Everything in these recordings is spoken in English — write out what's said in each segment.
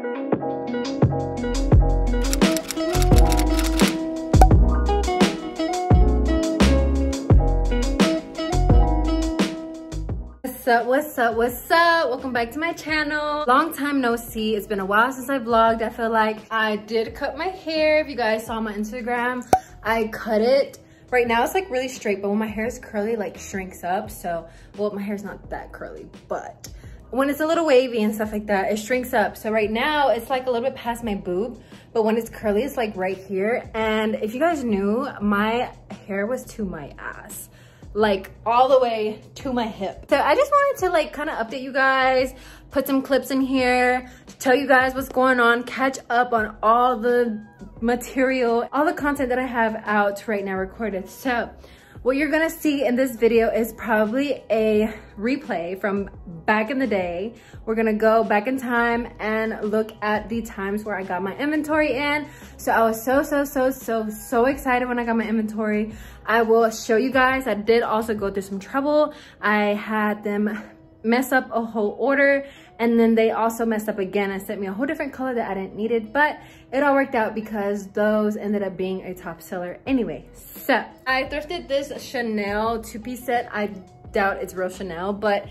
What's up, what's up, what's up? Welcome back to my channel. Long time no see. It's been a while since I vlogged. I feel like I did cut my hair. If you guys saw my Instagram, I cut it. Right now it's like really straight, but when my hair is curly, like shrinks up. So, well, my hair's not that curly, but when it's a little wavy and stuff like that, it shrinks up. So right now it's like a little bit past my boob, but when it's curly, it's like right here. And if you guys knew, my hair was to my ass like all the way to my hip. So I just wanted to like kind of update you guys, put some clips in here, to tell you guys what's going on, catch up on all the material, all the content that I have out right now recorded. So what you're gonna see in this video is probably a replay from back in the day. We're gonna go back in time and look at the times where I got my inventory in. So I was so, so, so, so, so excited when I got my inventory. I will show you guys. I did also go through some trouble. I had them mess up a whole order and then they also messed up again and sent me a whole different color that I didn't need it but it all worked out because those ended up being a top seller anyway. So I thrifted this Chanel two-piece set. I doubt it's real Chanel but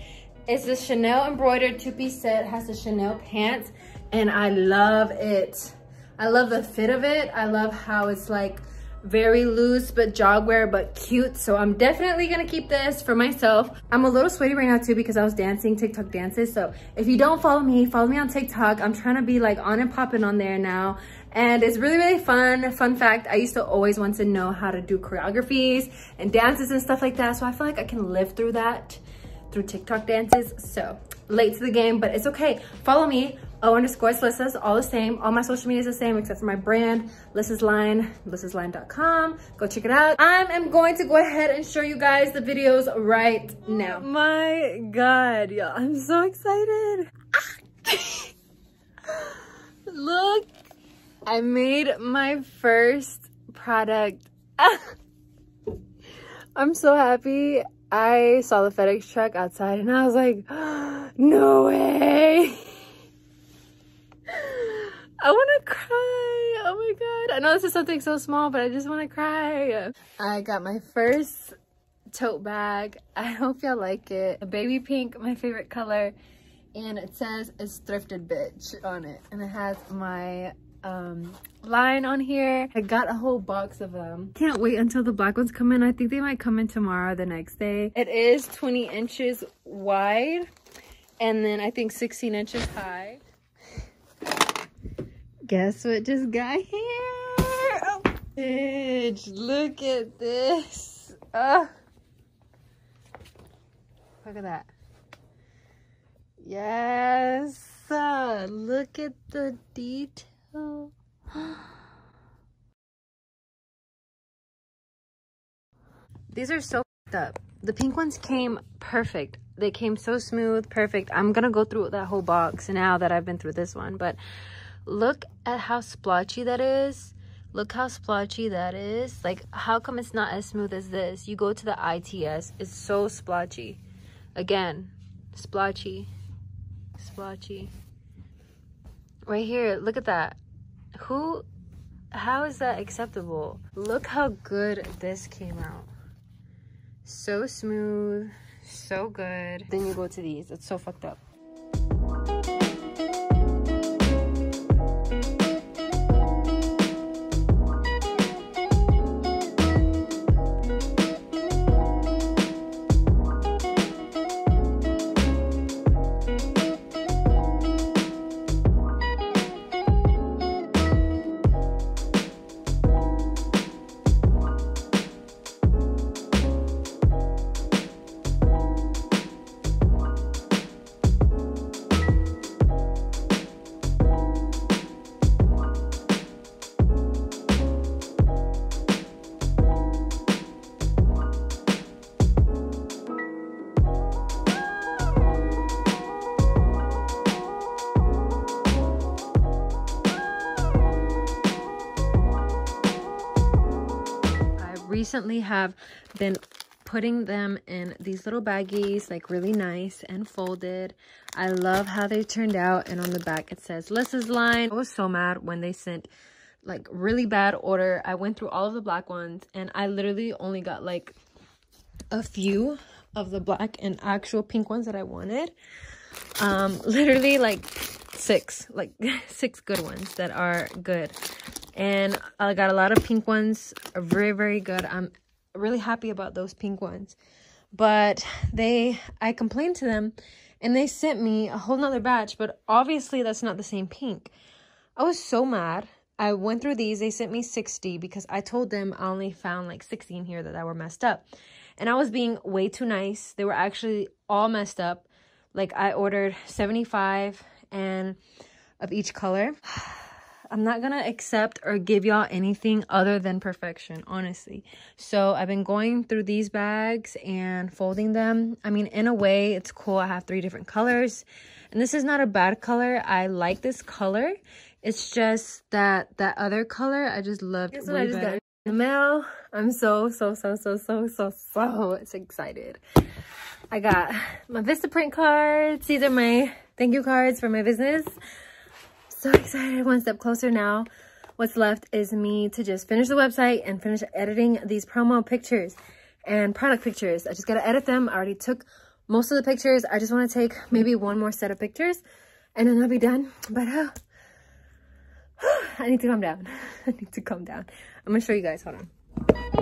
it's this Chanel embroidered two-piece set. Has the Chanel pants and I love it. I love the fit of it. I love how it's like very loose but jog wear but cute. So i'm definitely gonna keep this for myself. I'm a little sweaty right now too because i was dancing tiktok dances. So if you don't follow me follow me on tiktok. I'm trying to be like on and popping on there now. And it's really really fun. Fun fact i used to always want to know how to do choreographies and dances and stuff like that. So i feel like i can live through that through tiktok dances so late to the game but it's okay follow me O underscore Lissa's all the same. All my social media is the same except for my brand, Lissa's Line, lissasline.com. Go check it out. I am going to go ahead and show you guys the videos right now. Oh my God, y'all. I'm so excited. Look, I made my first product. I'm so happy. I saw the FedEx truck outside and I was like, no way. I want to cry. Oh my God. I know this is something so small, but I just want to cry. I got my first tote bag. I hope y'all like it. A baby pink, my favorite color. And it says it's thrifted bitch on it. And it has my um line on here i got a whole box of them can't wait until the black ones come in i think they might come in tomorrow the next day it is 20 inches wide and then i think 16 inches high Guess what just got here? Oh, bitch, look at this. Oh. Look at that. Yes. Uh, look at the detail. These are so up. The pink ones came perfect. They came so smooth, perfect. I'm gonna go through that whole box now that I've been through this one, but look at how splotchy that is look how splotchy that is like how come it's not as smooth as this you go to the its it's so splotchy again splotchy splotchy right here look at that. Who how is that acceptable? Look how good this came out. So smooth so good. Then you go to these. It's so fucked up recently have been putting them in these little baggies, like really nice and folded. I love how they turned out. And on the back, it says Lissa's line. I was so mad when they sent like really bad order. I went through all of the black ones and I literally only got like a few of the black and actual pink ones that I wanted. Um, literally like six, like six good ones that are good. And I got a lot of pink ones, very, very good. I'm really happy about those pink ones. But they, I complained to them and they sent me a whole nother batch, but obviously that's not the same pink. I was so mad. I went through these. They sent me 60 because I told them I only found like 16 here that, that were messed up. And I was being way too nice. They were actually all messed up. Like I ordered 75 and of each color. I'm not gonna accept or give y'all anything other than perfection, honestly. So I've been going through these bags and folding them. I mean, in a way, it's cool. I have three different colors. And this is not a bad color. I like this color. It's just that that other color, I just loved Guess what I just better. the mail. I'm so, so, so, so, so, so, so excited. I got my Vistaprint cards. These are my thank you cards for my business so excited. One step closer now. What's left is me to just finish the website and finish editing these promo pictures and product pictures. I just got to edit them. I already took most of the pictures. I just want to take maybe one more set of pictures and then i'll be done. But uh, i need to calm down. I need to calm down. I'm gonna show you guys. Hold on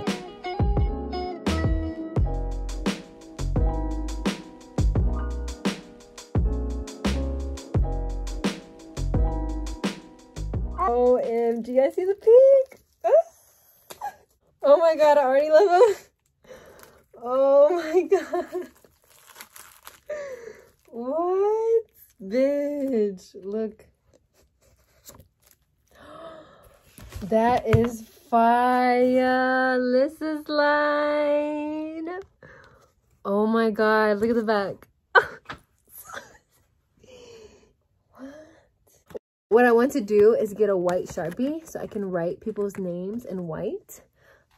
OMG, guys see the pink. Ah. Oh my god, I already love him. Oh my god. What? Bitch, look. That is fire. This is line. Oh my god, look at the back. What I want to do is get a white Sharpie so I can write people's names in white.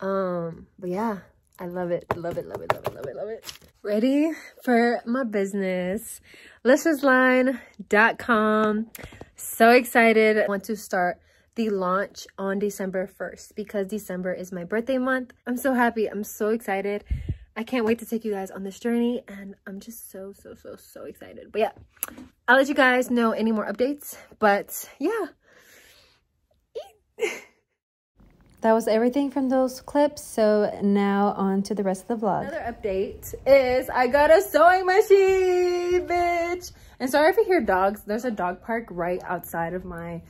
Um, but yeah, I love it, love it, love it, love it, love it, love it. Ready for my business. Lissasline.com. So excited. I want to start the launch on December 1st because December is my birthday month. I'm so happy. I'm so excited. I can't wait to take you guys on this journey and I'm just so, so, so, so excited. But yeah, I'll let you guys know any more updates. But yeah. that was everything from those clips. So now on to the rest of the vlog. Another update is I got a sewing machine, bitch. And sorry if you hear dogs. There's a dog park right outside of my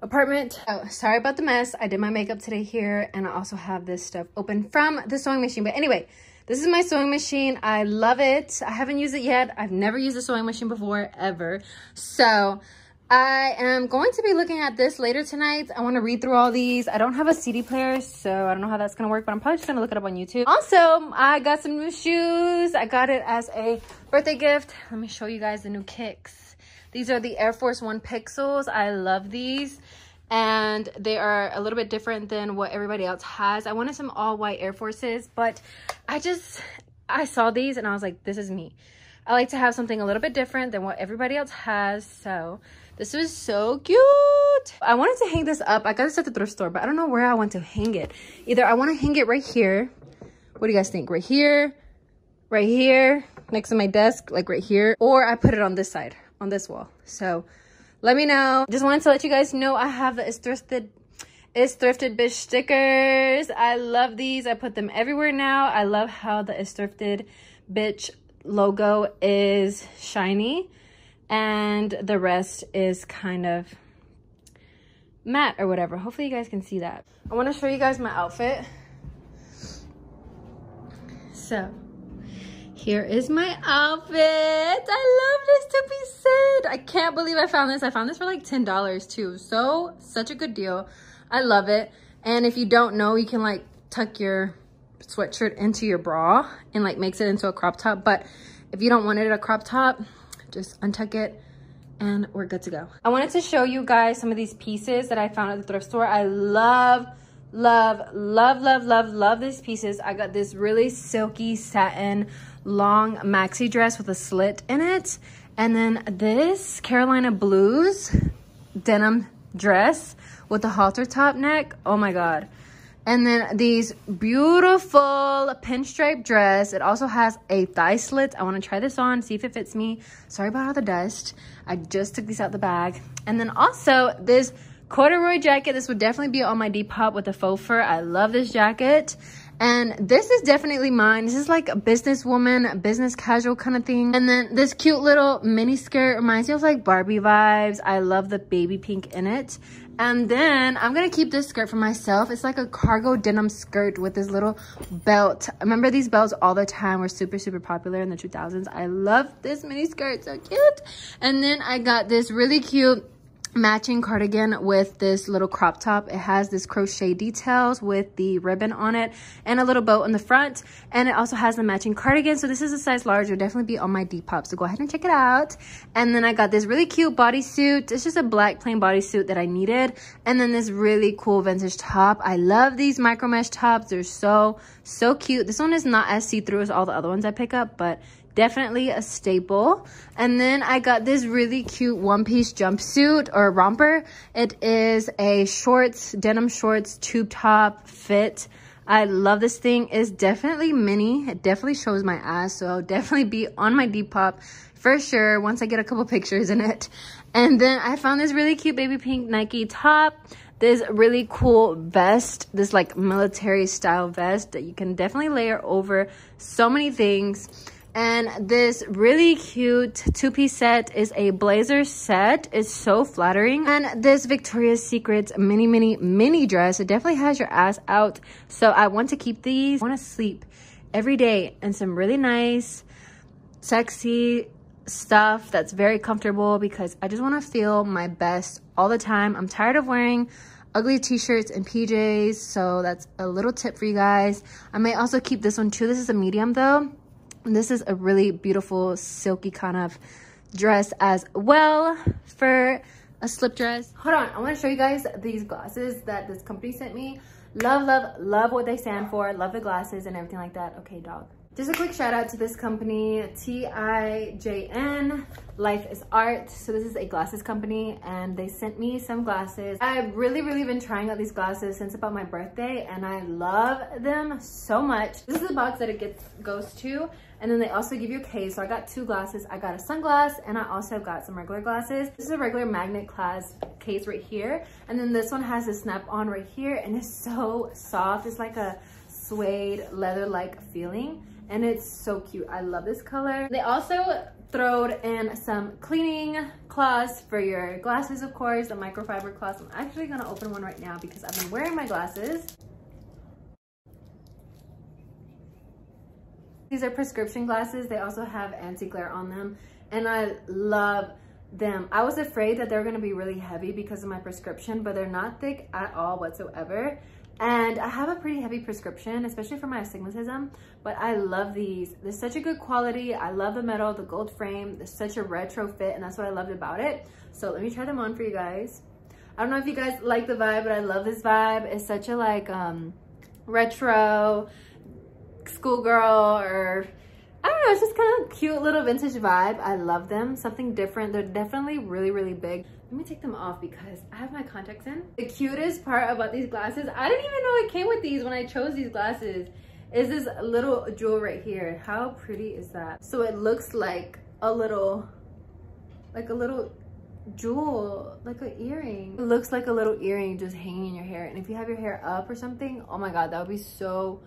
apartment. Oh, sorry about the mess. I did my makeup today here and I also have this stuff open from the sewing machine. But anyway, this is my sewing machine. I love it. I haven't used it yet. I've never used a sewing machine before, ever. So I am going to be looking at this later tonight. I want to read through all these. I don't have a CD player, so I don't know how that's going to work, but I'm probably just going to look it up on YouTube. Also, I got some new shoes. I got it as a birthday gift. Let me show you guys the new kicks. These are the Air Force One Pixels. I love these and they are a little bit different than what everybody else has. I wanted some all white Air Forces, but I just, I saw these and I was like, this is me. I like to have something a little bit different than what everybody else has. So this was so cute. I wanted to hang this up. I got this at the thrift store, but I don't know where I want to hang it. Either I want to hang it right here. What do you guys think? Right here, right here, next to my desk, like right here. Or I put it on this side, on this wall. So let me know. Just wanted to let you guys know I have the It's Thrifted It's Thrifted Bitch stickers. I love these. I put them everywhere now. I love how the It's Thrifted Bitch logo is shiny and the rest is kind of matte or whatever. Hopefully you guys can see that. I want to show you guys my outfit. So here is my outfit. I love this to be said. I can't believe I found this. I found this for like $10 too. So, such a good deal. I love it. And if you don't know, you can like tuck your sweatshirt into your bra and like makes it into a crop top. But if you don't want it a crop top, just untuck it and we're good to go. I wanted to show you guys some of these pieces that I found at the thrift store. I love love love love love love these pieces i got this really silky satin long maxi dress with a slit in it and then this carolina blues denim dress with a halter top neck oh my god and then these beautiful pinstripe dress. It also has a thigh slit. I want to try this on, see if it fits me. Sorry about all the dust. I just took these out the bag. And then also this corduroy jacket. This would definitely be on my Depop with the faux fur. I love this jacket. And this is definitely mine. This is like a businesswoman, business casual kind of thing. And then this cute little mini skirt reminds me of like Barbie vibes. I love the baby pink in it. And then I'm gonna keep this skirt for myself. It's like a cargo denim skirt with this little belt. I remember these belts all the time were super, super popular in the 2000s. I love this mini skirt, so cute. And then I got this really cute matching cardigan with this little crop top. It has this crochet details with the ribbon on it and a little bow in the front. And it also has the matching cardigan. So this is a size large. It'll definitely be on my Depop. So go ahead and check it out. And then I got this really cute bodysuit. It's just a black plain bodysuit that I needed. And then this really cool vintage top. I love these micro mesh tops. They're so, so cute. This one is not as see-through as all the other ones I pick up, but definitely a staple. And then I got this really cute one-piece jumpsuit or romper. It is a shorts, denim shorts, tube top fit. I love this thing. It's definitely mini. It definitely shows my ass. So I'll definitely be on my Depop for sure once I get a couple pictures in it. And then I found this really cute baby pink Nike top this really cool vest this like military style vest that you can definitely layer over so many things and this really cute two-piece set is a blazer set. It's so flattering. And this Victoria's Secret mini, mini, mini dress, it definitely has your ass out. So I want to keep these. I want to sleep every day in some really nice, sexy stuff that's very comfortable because I just want to feel my best all the time. I'm tired of wearing ugly t-shirts and PJs. So that's a little tip for you guys. I may also keep this one too. This is a medium though. This is a really beautiful silky kind of dress as well for a slip dress. Hold on, I want to show you guys these glasses that this company sent me. Love, love, love what they stand for. Love the glasses and everything like that. Okay, dog. Just a quick shout out to this company, T-I-J-N, Life is Art. So this is a glasses company and they sent me some glasses. I've really, really been trying out these glasses since about my birthday and I love them so much. This is the box that it gets goes to and then they also give you a case. So I got two glasses. I got a sunglass and I also got some regular glasses. This is a regular magnet class case right here. And then this one has a snap on right here and it's so soft. It's like a suede leather-like feeling and it's so cute. I love this color. They also throwed in some cleaning cloths for your glasses, of course, the microfiber cloths. I'm actually gonna open one right now because I've been wearing my glasses. These are prescription glasses. They also have anti-glare on them and I love them. I was afraid that they're gonna be really heavy because of my prescription, but they're not thick at all whatsoever. And I have a pretty heavy prescription, especially for my astigmatism, but I love these. They're such a good quality. I love the metal, the gold frame. They're such a retro fit, and that's what I loved about it. So let me try them on for you guys. I don't know if you guys like the vibe, but I love this vibe. It's such a like um, retro schoolgirl or I don't know, it's just kind of cute little vintage vibe. I love them, something different. They're definitely really, really big. Let me take them off because I have my contacts in. The cutest part about these glasses, I didn't even know it came with these when I chose these glasses, is this little jewel right here. How pretty is that? So it looks like a little, like a little jewel, like an earring. It looks like a little earring just hanging in your hair. And if you have your hair up or something, oh my God, that would be so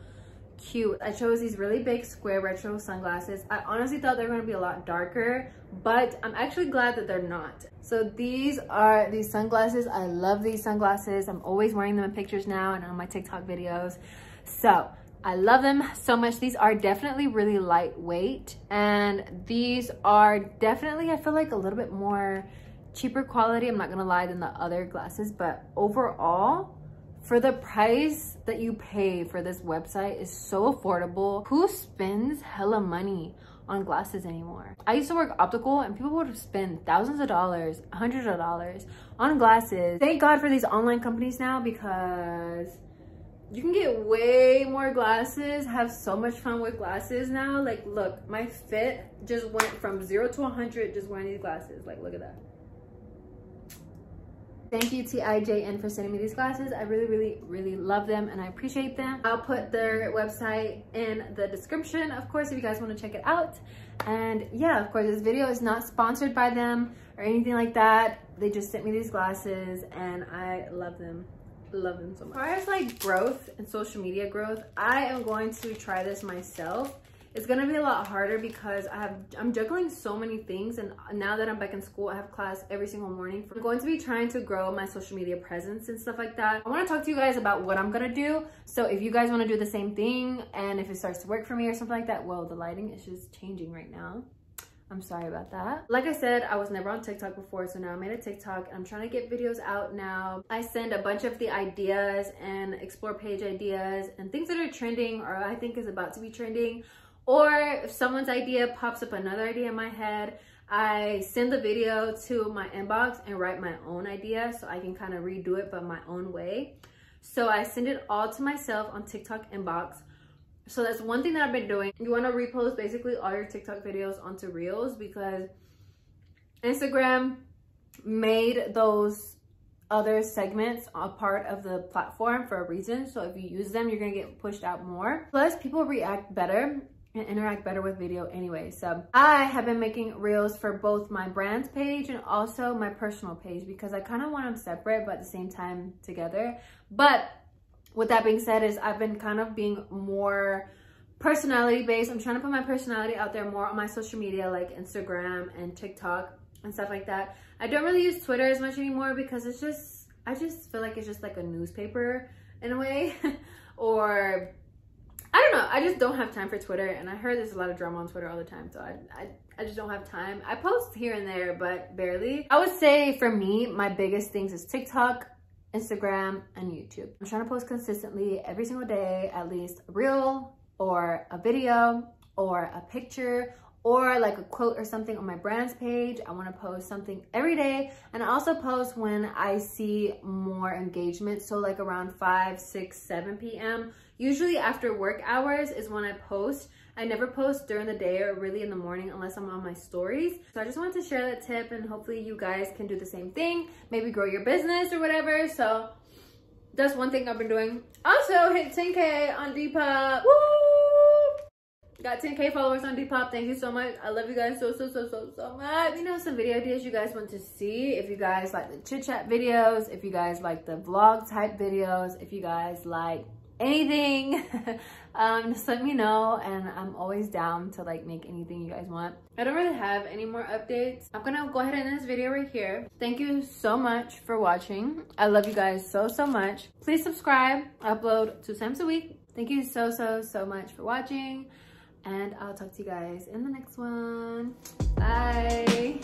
cute. I chose these really big square retro sunglasses. I honestly thought they were gonna be a lot darker, but I'm actually glad that they're not. So these are these sunglasses. I love these sunglasses. I'm always wearing them in pictures now and on my TikTok videos. So I love them so much. These are definitely really lightweight and these are definitely, I feel like a little bit more cheaper quality. I'm not gonna lie than the other glasses, but overall, for the price that you pay for this website is so affordable. Who spends hella money on glasses anymore? I used to work optical and people would spend thousands of dollars, hundreds of dollars on glasses. Thank God for these online companies now because you can get way more glasses have so much fun with glasses now like look my fit just went from zero to 100 just wearing these glasses like look at that Thank you to IJN for sending me these glasses. I really, really, really love them and I appreciate them. I'll put their website in the description, of course, if you guys want to check it out. And yeah, of course, this video is not sponsored by them or anything like that. They just sent me these glasses and I love them love them so much. As far as like growth and social media growth, I am going to try this myself. It's gonna be a lot harder because I have I'm juggling so many things and now that I'm back in school, I have class every single morning. I'm going to be trying to grow my social media presence and stuff like that. I wanna talk to you guys about what I'm gonna do. So if you guys wanna do the same thing and if it starts to work for me or something like that, well, the lighting is just changing right now. I'm sorry about that. Like I said, I was never on TikTok before, so now I made a TikTok. I'm trying to get videos out now. I send a bunch of the ideas and explore page ideas and things that are trending or I think is about to be trending. Or if someone's idea pops up another idea in my head, I send the video to my inbox and write my own idea so I can kind of redo it but my own way. So I send it all to myself on TikTok inbox so that's one thing that I've been doing. You want to repost basically all your TikTok videos onto Reels because Instagram made those other segments a part of the platform for a reason. So if you use them, you're going to get pushed out more. Plus, people react better and interact better with video anyway. So I have been making reels for both my brand's page and also my personal page because I kind of want them separate but at the same time together. But with that being said is I've been kind of being more personality based. I'm trying to put my personality out there more on my social media like Instagram and TikTok and stuff like that. I don't really use Twitter as much anymore because it's just, I just feel like it's just like a newspaper in a way. or I just don't have time for Twitter. And I heard there's a lot of drama on Twitter all the time. So I, I, I just don't have time. I post here and there, but barely. I would say for me, my biggest things is TikTok, Instagram, and YouTube. I'm trying to post consistently every single day, at least a reel or a video or a picture or like a quote or something on my brand's page. I wanna post something every day. And I also post when I see more engagement. So like around 5, 6, 7 p.m. Usually after work hours is when I post. I never post during the day or really in the morning unless I'm on my stories. So I just wanted to share that tip and hopefully you guys can do the same thing. Maybe grow your business or whatever. So that's one thing I've been doing. Also hit 10K on Depop. Woo! Got 10K followers on Depop. Thank you so much. I love you guys so, so, so, so, so much. Let me know some video ideas you guys want to see. If you guys like the chit chat videos, if you guys like the vlog type videos, if you guys like anything um just let me know. And i'm always down to like make anything you guys want. I don't really have any more updates. I'm gonna go ahead and end this video right here. Thank you so much for watching. I love you guys so so much. Please subscribe. Upload two times a week. Thank you so so so much for watching and I'll talk to you guys in the next one. Bye.